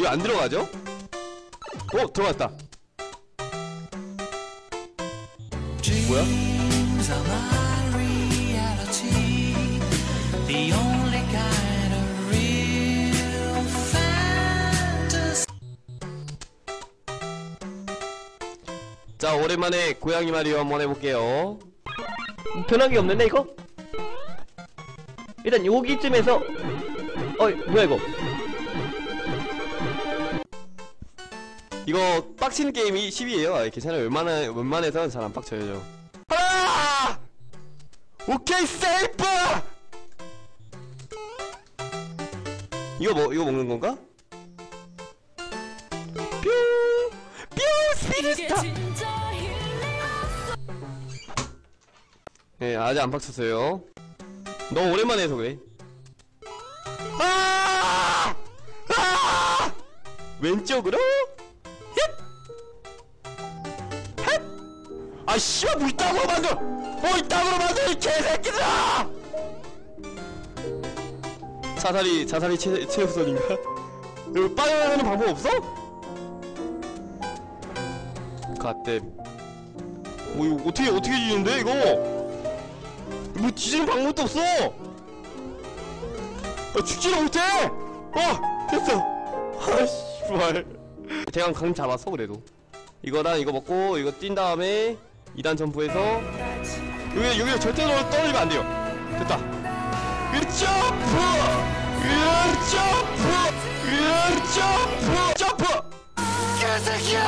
이거 안 들어가죠? 어 들어갔다 뭐야? 자 오랜만에 고양이 마리오 한번 해볼게요 음, 변한 게 없는데 이거? 일단 여기쯤에서 어 뭐야 이거 이거 빡치는 게임이 10이에요 아, 괜찮아요 웬만한, 웬만해서는 잘 안 빡쳐요 저 아! 오케이 세이프 이거 뭐 이거 먹는 건가? 뿅! 뿅! 스피드스타! 네, 아직 안 빡쳤어요. 너무 오랜만에 해서 그래. 아! 아! 왼쪽으로? 아, 씨발, 뭐 이따구로 만들어! 뭐 이따구로 만들어, 이 개새끼들아! 자살이, 자살이 최, 최우선인가? 이거 빠져나가는 방법 없어? 갓댐. 뭐, 이거 어떻게, 어떻게 지는데, 이거? 뭐 뒤지는 방법도 없어! 아, 죽지를 못해! 어! 됐어! 아, 씨발. 대강 감 잡았어, 그래도. 이거랑 이거 먹고, 이거 뛴 다음에, 2단 점프해서, 여기, 여기 절대 떨- 떨어지면 안 돼요. 됐다. 으, 점프! 으, 점프! 으, 점프! 점프! 개새끼야!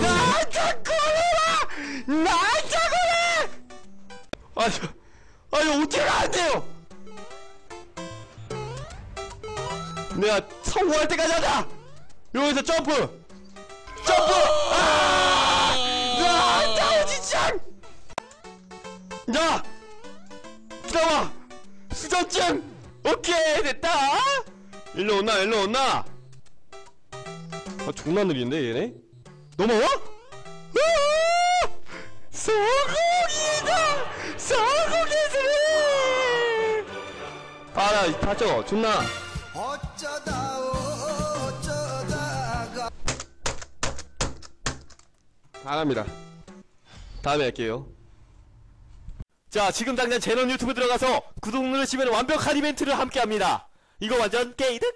나 자꾸 해라! 나 자꾸 해! 아니, 아니, 어떻게 안 돼요? 내가 성공할 때까지 하자! 여기서 점프! 점프! 아! 야, 나 진짜! 야! 기다려! 수전증! 오케이, 됐다! 일로 온나, 일로 온나! 아, 존나 느린데, 얘네? 넘어와? 으아! 성공이다! 성공이지! 봐라, 봤죠? 존나. 어쩌다 다음이다. 다음에 할게요. 자, 지금 당장 제넌 유튜브 들어가서 구독 누르시면 완벽한 이벤트를 함께 합니다. 이거 완전 게이득?